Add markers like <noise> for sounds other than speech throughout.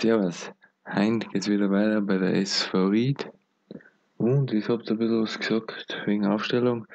Servus. Heute geht's wieder weiter bei der SV Ried. Und ich hab da ein bisschen was gesagt wegen Aufstellung.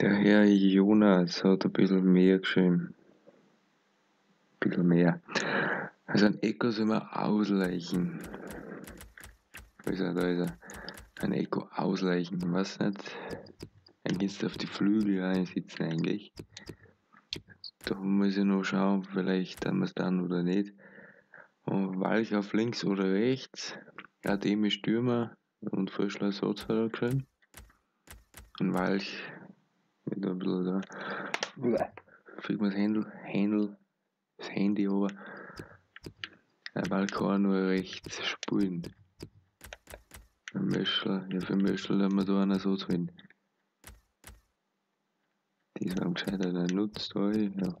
Der Herr Jonas hat ein bisschen mehr geschrieben. Ein bisschen mehr. Also ein Echo soll man ausleichen. Da ist er, da ist er. Ein Echo ausleichen. Ich weiß nicht. Eigentlich auf die Flügel reinsitzen eigentlich. Da muss ich noch schauen, vielleicht haben wir es dann oder nicht. Und Walch auf links oder rechts. Ja, dem ist Stürmer und Frischler Satz hat er geschrieben. Und Walch mit ein bisschen da. Fügt man das Händel, Händel, das Handy aber. Der Ball kann nur rechts spielen. Für Möschel, ja, für Möschel haben wir da einer so drin. Die ist am gescheiter, der nutzt euch, ja.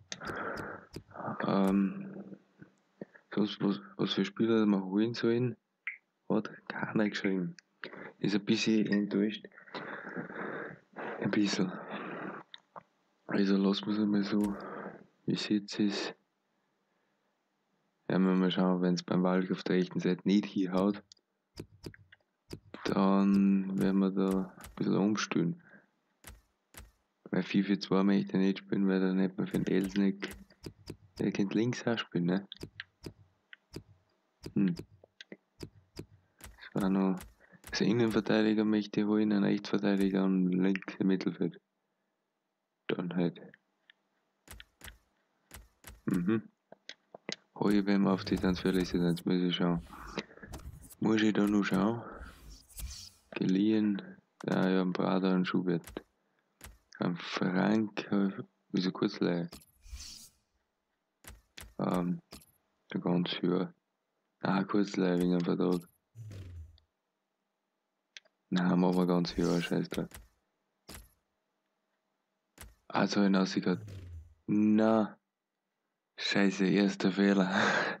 Ähm, sonst, was, was für Spieler wir holen sollen, hat keiner geschrieben. Ist ein bisschen enttäuscht. Ein bisschen. Also lassen wir es einmal so, wie es jetzt ist. Ja, wir mal schauen, wenn es beim Walk auf der rechten Seite nicht hier haut, dann werden wir da ein bisschen umstellen. Weil 4-4-2 möchte ich nicht spielen, weil dann nicht mehr für den Elsnick. Der kennt links auch spielen, ne? Hm. Das war noch. Also Innenverteidiger möchte ich holen, einen Rechtsverteidiger und links im Mittelfeld. Dann halt. Mhm. Hol ich, wir auf die Transferliste jetzt muss ich schauen. Muss ich da noch schauen? Geliehen. Ja, ja, Brader und Schubert. Ein Frank, wieso kurz leih? Ähm, ganz höher. Ah, kurz wegen einem Vertrag. Nein, machen wir ganz höher, scheiß drauf. Also hinaus gerade. Na. Scheiße, erster Fehler. <laughs>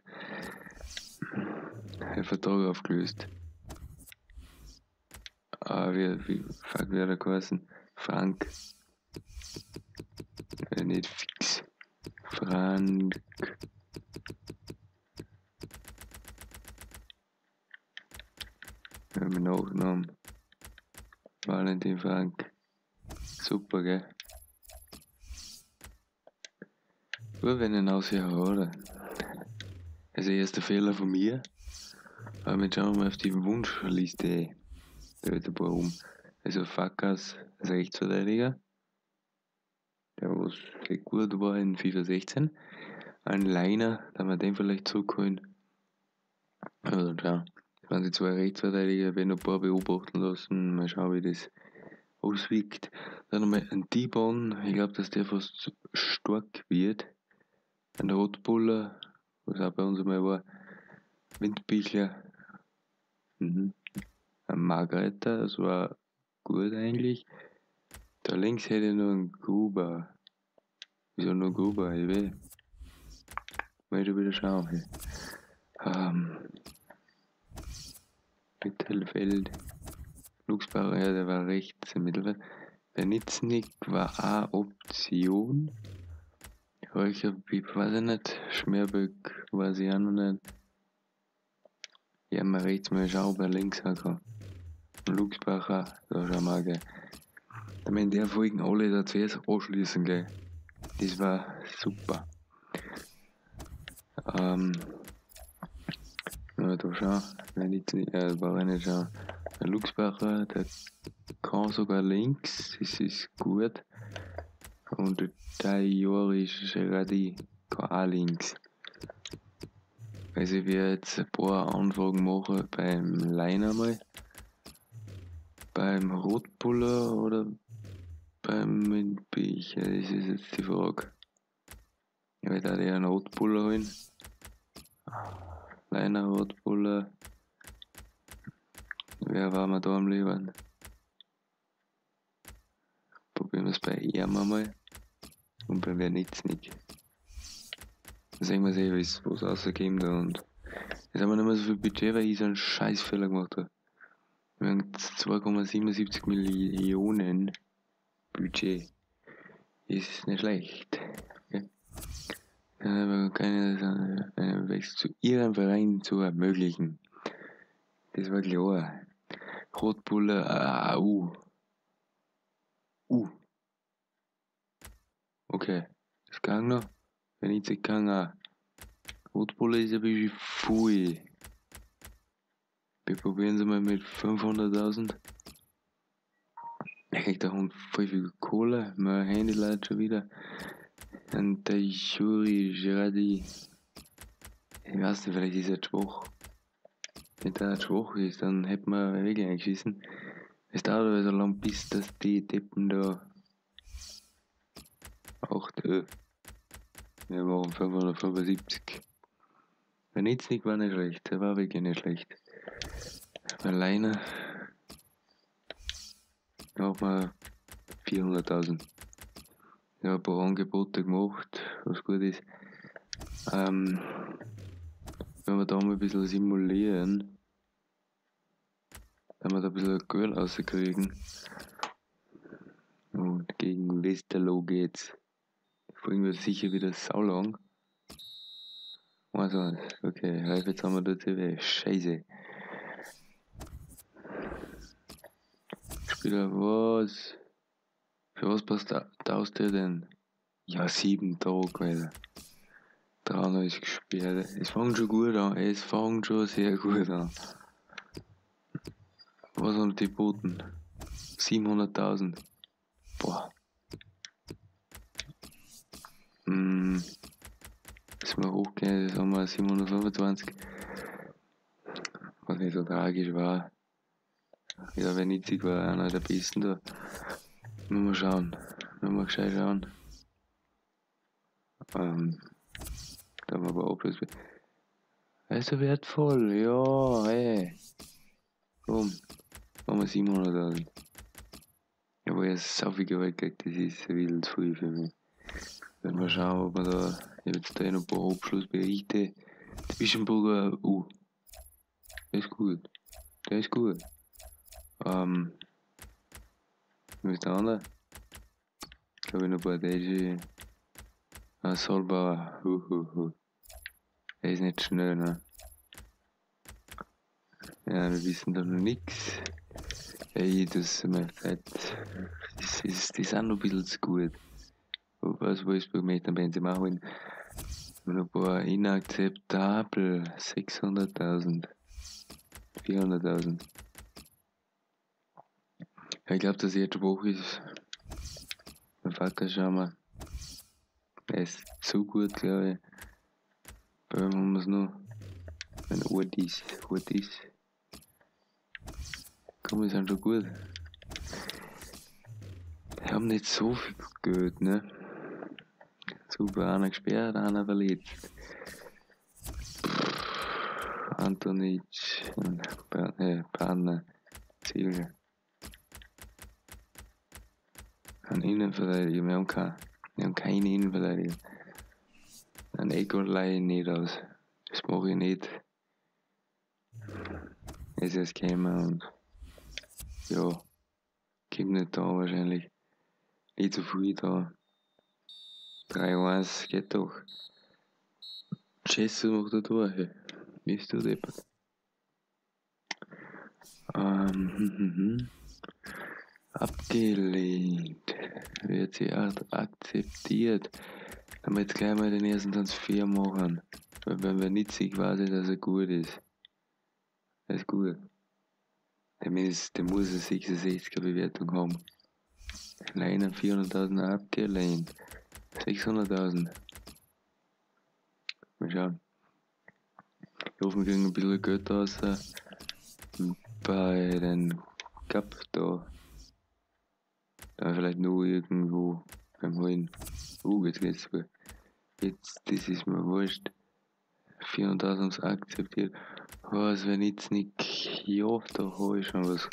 Der Vertrag aufgelöst. Ah, wie, wie, fuck, wie hat er geheißen? Frank. Äh, nicht fix. Frank. Haben ihn nachgenommen. Valentin Frank. Super, gell? Gut, wenn ich ihn aushöre, oder? Also, erster Fehler von mir. Aber jetzt schauen wir mal auf die Wunschliste. Da wird ein paar um. Also, Fakas als Rechtsverteidiger. Der, was gut war in FIFA 16. Ein Liner, da wir den vielleicht zurückholen. Also, schau. Waren die zwei Rechtsverteidiger, werden ein paar beobachten lassen. Mal schauen, wie das auswirkt. Dann nochmal ein T-Bone. Ich glaube, dass der fast stark wird. Ein Rotbuller, was auch bei uns einmal war. Windbichler. Mhm. Ein Margareta, das war gut eigentlich. Da links hätte ich noch einen Gruber. Wieso nur Gruber? Ich will. Mal wieder schauen. Ähm, Mittelfeld. Luxbacher, ja, der war rechts im Mittelfeld. Der Nitznick war auch Option. Räucher, weiß ich nicht. Schmerböck weiß ich auch noch nicht. Ja, mal rechts, mal schauen, bei links auch. Luxbacher, da schauen wir gell. Da wir in der Folge alle da zuerst anschließen, gell. Das war super. Ähm, ja, da schau, wenn ich nicht, äh, war nicht schauen. Der Luxbacher, der kann sogar links, das ist gut. Und der Joris Radi kann auch links. Also ich werde jetzt ein paar Anfragen machen beim Liner mal. Beim Rotbuller oder beim Windbicher, das ist jetzt die Frage. Ich werde auch einen Rotbuller holen. Liner Rotbuller. Wer war mir da am Leben? Probieren wir es bei ihm einmal. Und bei wer nichts nicht. Sehen wir sehen, was es rausgegeben da und. Jetzt haben wir nicht mehr so viel Budget, weil ich so einen Scheißfehler gemacht habe. Wir haben 2,77 Millionen Budget. Ist nicht schlecht. Okay. Dann keine einen Wechsel zu ihrem Verein zu ermöglichen. Das war klar. Rotbulle, ah, uh. Uh. Okay, das kann noch. Wenn ich das kann, auch. Rotbulle ist ein bisschen viel. Wir probieren es mal mit 500.000. Er kriegt auch voll viel Kohle. Mein Handy leidet schon wieder. Und der Juri Girardi. Ich weiß nicht, vielleicht ist er schwach. Wenn der schwach ist, dann hätten wir wirklich eingeschissen. Es dauert aber so lang, bis dass die Deppen da. Auch der. Wir machen 575. Der Nitznik war nicht schlecht, der war wirklich nicht schlecht. Alleine hat man 400.000. Habe ein paar Angebote gemacht, was gut ist. Ähm, wenn wir da mal ein bisschen simulieren, wenn wir da ein bisschen Geld rauskriegen. Und gegen Westerlo geht's. Folgen wird sicher wieder saulang. Also, okay, jetzt haben wir da TV. Scheiße. Spieler, was? Für was tauscht der denn? Ja, sieben Tage, Alter. Dran ist gesperrt. Es fängt schon gut an. Es fängt schon sehr gut an. Was haben die geboten? 700.000. Boah. Hm. Dass wir hochgehen, das haben wir 725. Was nicht so tragisch war. Ja, wenn Nitzig war einer der besten da. Nur mal schauen. Nur mal gescheit schauen. Ähm, da haben wir aber Abschluss. Er ist so wertvoll, ja, hey. Komm, machen wir 700.000. Ja, aber jetzt so viel Geld gekriegt, das ist wild viel für mich. Wenn wir schauen, ob wir da, ich habe jetzt da noch ein paar Abschlussberichte. Zwischenburger, uh, der ist gut. Der ist gut. Ähm, wo ist der andere? Ich glaube, noch ein paar Deji. Ah, Solbauer, hu, hu, hu. Er ist nicht schnell, ne? Ja, wir wissen da noch nichts. Ey, das ist mein Fett. Das, ist, das sind noch ein bisschen zu gut. Was Wolfsburg möchte Benzema holen. Noch ein paar inakzeptabel. 600.000. 400.000. Ich glaube, dass jetzt Woch ist. Mein Vater, schau mal. Er ist zu gut, glaube ich. Bei wem haben wir es noch? Ein Ortis. Ortis. Komm, wir sind schon gut. Wir haben nicht so viel Geld, ne? Super, einer gesperrt, einer verletzt. Antonic, äh, Partner, Ziel. Ein Innenverteidiger, wir haben, kein, wir haben keine Innenverteidiger. Ein Egon leihe ich nicht aus. Das mache ich nicht. Es ist gekommen und ja, kommt nicht da wahrscheinlich. Nicht zu viel da. 3-1 geht doch. Jesse macht da durch. Bist du deppert? Ähm, hm, hm, hm. Abgelehnt. Wird sie akzeptiert. Dann wir jetzt gleich mal den ersten Transfer machen. Weil wenn wir nicht sehen, quasi, dass er gut ist. Er ist gut. Der, muss eine 66er Bewertung haben. Leinen 400.000 abgelehnt. 600.000. Mal schauen. Ich hoffe, wir kriegen ein bisschen Geld raus. Bei den Cup da. Da vielleicht nur irgendwo beim Holen. Uh, jetzt geht's gut. Jetzt, das ist mir wurscht. 400.000 akzeptiert. Was, wenn jetzt nicht, ja, da habe ich schon was.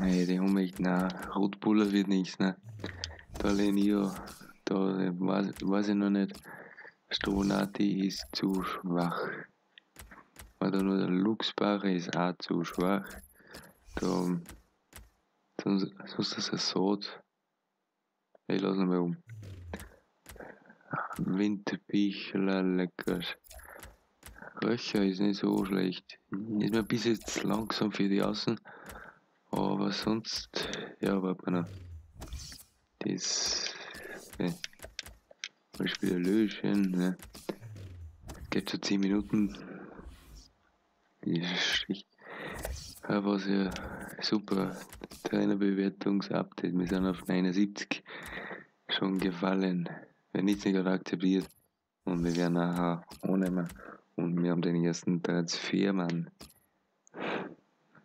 Nee, die haben mich, na, Rotbuller wird nichts, ne. Da Lenio, da weiß, weiß ich noch nicht. Stronati ist zu schwach. Oder nur der Luxbach ist auch zu schwach. Da, sonst, ist es so. Ich lasse mal um. Windbichler lecker. Röcher ist nicht so schlecht. Ist mir ein bisschen zu langsam für die Außen. Aber sonst, ja, warte mal noch. Das, ne. Zum Beispiel Löschen, ne. Geht schon 10 Minuten. Ist schlecht. Ja, was ja super. Trainerbewertungsupdate. Wir sind auf 79 schon gefallen. Wenn nicht, nicht akzeptiert. Und wir werden nachher annehmen. Und wir haben den ersten Transfermann.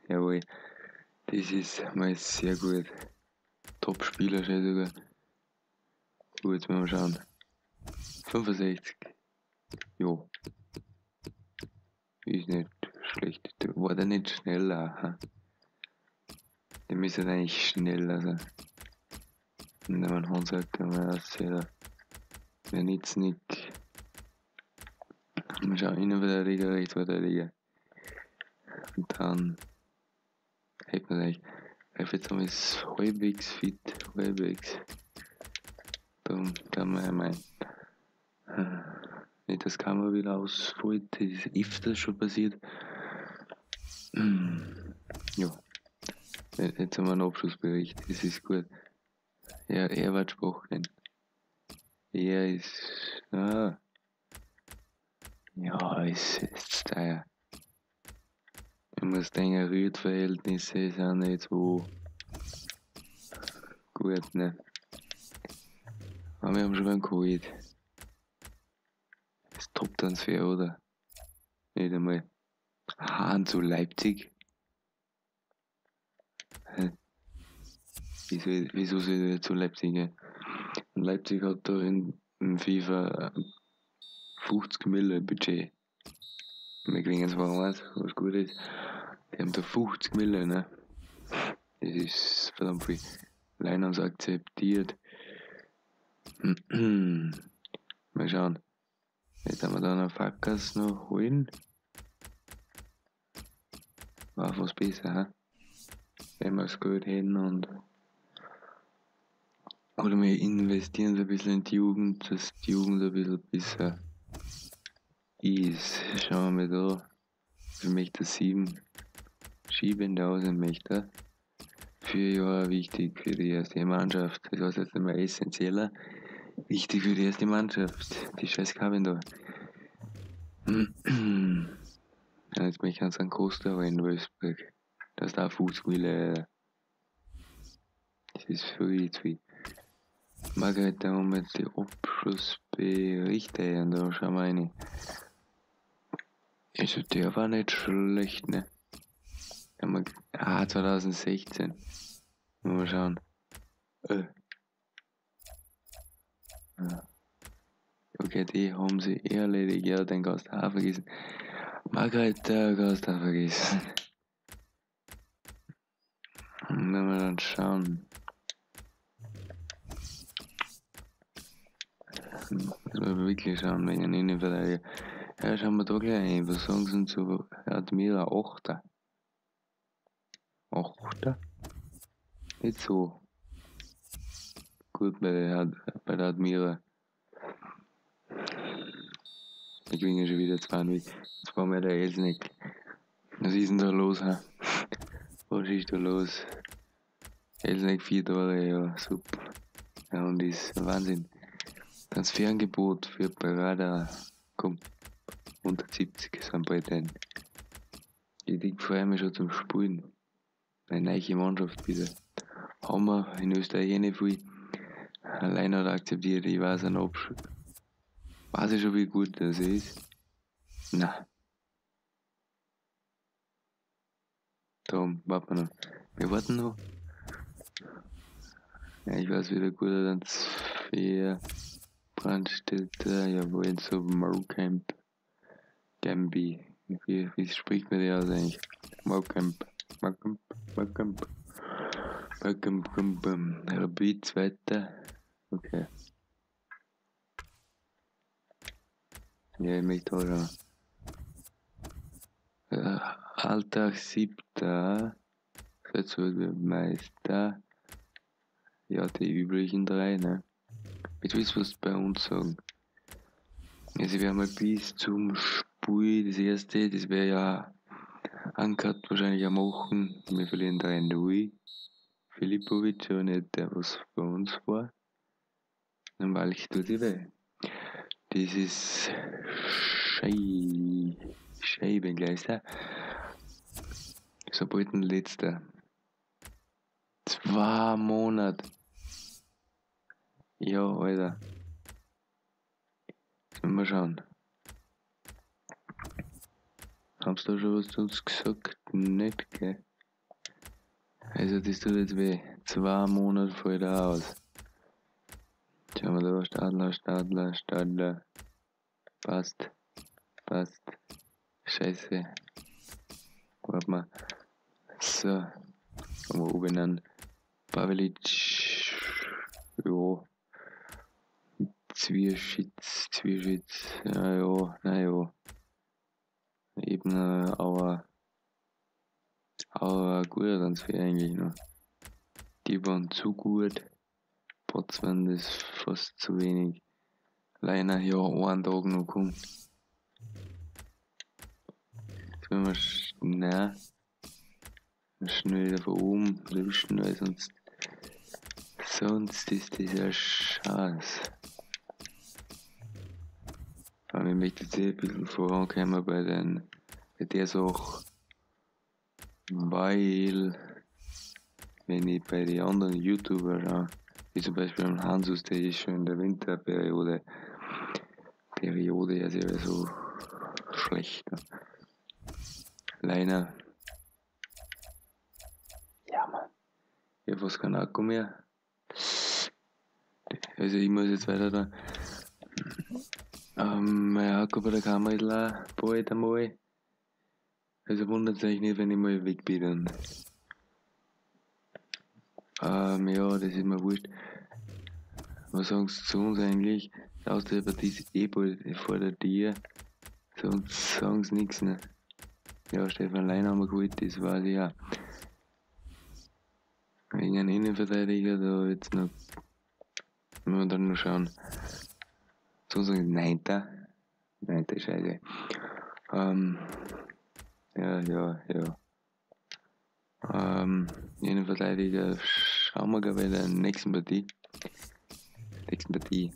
Jawohl. Das ist mal sehr gut. Top-Spieler schon sogar. Gut, jetzt mal schauen. 65. Jo. Ist nicht schlecht. War der nicht schneller? Der müsste eigentlich schneller sein. Und wenn man Hund sagt, dann das sehr. Wenn jetzt nicht. Mal schauen, Innenverteidiger, Rechtsverteidiger. Und dann hätte man eigentlich. Reflexion ist halbwegs fit, halbwegs. Darum kann man ja meinen. <laughs> Nicht, dass Kamera wieder ausfällt, das ist öfter schon passiert. Ja. Jetzt haben wir einen Abschlussbericht, das ist gut. Ja, er wird Spochen. Er ist. Ah. Ja, ist, ist teuer. Ich muss denken, Rührverhältnisse sind nicht so gut, ne? Aber wir haben schon beim Covid. Das Top-Transfer, oder? Nicht einmal. Hahn zu Leipzig. Hä? Wieso, wieso soll er zu Leipzig? Und Leipzig hat da in, in FIFA 50 Millionen Budget. Wir kriegen zwar eins, was gut ist. Die haben da 50 Millionen, ne? Das ist verdammt viel. Allein haben sie akzeptiert. <clears throat> Mal schauen. Jetzt haben wir da noch Fackers noch holen. War was besser, hä? Wenn wir es gut hätten und. Oder wir investieren so ein bisschen in die Jugend, dass die Jugend ein bisschen besser ist. Schauen wir mal da. Für mich das 7 schiebende Außenmächte. Vier Jahre wichtig für die erste Mannschaft. Das heißt jetzt einmal essentieller. Wichtig für die erste Mannschaft. Die scheiß Kabin da. Jetzt bin ich an St. Costa in Wolfsburg. Das ist da 50 Mille. Das ist viel zu viel. Margaret, da haben wir jetzt die Abschlussberichte und da schauen wir rein. Also der war nicht schlecht, ne? Ah, 2016. Mal schauen. Äh. Okay, die haben sie erledigt. Ja, den Gast auch vergessen. Margret, der Gast auch vergessen. Und wenn wir dann schauen. Müssen wir wirklich schauen, wegen Innenverteidiger. Ja, schauen wir da gleich ein. Was sagen sie zu Admira 8? 8? Nicht so gut bei der, bei der Admira. Ich klinge schon wieder 20. Jetzt war mir der Elsnick. Was ist denn da los, hä? Was ist da los? Elsnick vier Tore, ja, super. Ja, und ist Wahnsinn. Transferangebot für Parada kommt unter 70 sind bald ein. Ich freue mich schon zum Spielen. Eine neue Mannschaft wieder. Haben wir in Österreich eh nicht viel. Allein hat akzeptiert, ich weiß ein Abschluss. Weiß ich schon, wie gut das ist? Na. Darum, warten wir noch. Wir warten noch. Ja, ich weiß wieder gut, Transfer. Brandstätter, jawohl, so Mocamp. Gambi. Wie, wie spricht man der aus eigentlich? Mocamp. Mocamp. Mocamp. Mocamp. Rapid, zweiter. Okay. Ja, ich schon. Äh, Alltag siebter. Meister. Ja, die üblichen drei, ne? Willst du was bei uns sagen. Also wir haben mal bis zum Spiel, das erste, das wäre ja Ankert wahrscheinlich am machen. Wir verlieren 3-0. Filipovic, aber nicht der, was bei uns war. Dann Walch tut die weh. Das ist Schei Scheibengleister. Sobald ein letzter. Zwei Monate. Ja, Alter. Wir schauen. Haben sie da schon was zu uns gesagt? Nicht, gell? Also, das tut jetzt weh. Zwei Monate fällt er aus. Schauen wir da, Stadler, Stadler, Stadler. Passt. Passt. Scheiße. Warte mal. So. Haben wir oben an. Pavelic. Jo. Zwierschitz, Zwierschitz. Ja, ja, na ja. Eben, aber. Aber gut Transfer eigentlich noch. Die waren zu gut. Potsdam ist fast zu wenig. Leiner, ja, einen Tag noch kommen. Jetzt werden wir schnell, schnell wieder von oben löschen, weil sonst, sonst ist das ja Scheiß. Aber ich möchte jetzt eh ein bisschen vorankommen bei den, bei der Sache, weil, wenn ich bei den anderen YouTubern schaue, wie zum Beispiel am Hansus, der ist schon in der Winterperiode, Periode, also so schlechter. Leiner. Ja, Mann. Ich hab fast keinen Akku mehr. Also ich muss jetzt weiter da. Ähm, mein Akku bei der Kamera ist leer, bald einmal. Also wundert euch nicht, wenn ich mal weg bin. Dann. Ähm, ja, das ist mir wurscht. Was sagen sie zu uns eigentlich? Die Austria-Partie ist eh bald vor der Tür. Sonst sagen sie nichts. Ne? Ja, Stefan Lein haben wir geholt, das weiß ich auch. Wegen einem Innenverteidiger, da jetzt noch. Müssen wir dann noch schauen. Sonst sagen sie Neunter. Neunter Scheiße. Ähm, ja, ja, ja. Ähm, Innenverteidiger schauen wir bei der nächsten Partie. Nächsten Partie.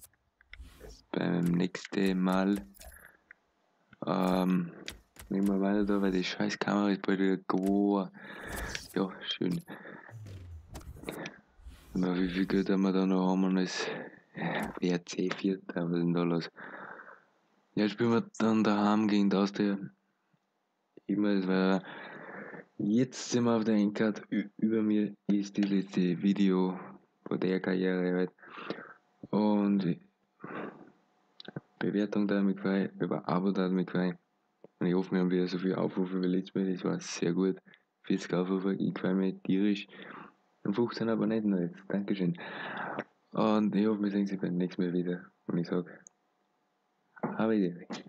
Beim nächsten Mal. Ähm, nehmen wir weiter da, weil die scheiß Kamera ist bald wieder geworden. Ja, schön. Aber wie viel Geld haben wir da noch haben wir als WRC 4. Was ist denn da los? Ja, spielen wir dann daheim gegen das der. Immer, das war Jetzt sind wir auf der Endcard. Über mir ist das letzte Video von der Karriere. Und Bewertung da mich gefallen, über Abo da mich gefallen. Und ich hoffe, wir haben wieder so viele Aufrufe wie letztes Mal. Das war sehr gut. 40 Aufrufe, ich gefällt mir tierisch. Und 15 Abonnenten jetzt. Dankeschön. Und ich hoffe, wir sehen uns beim nächsten Mal wieder. Und ich sage, habe ich dir.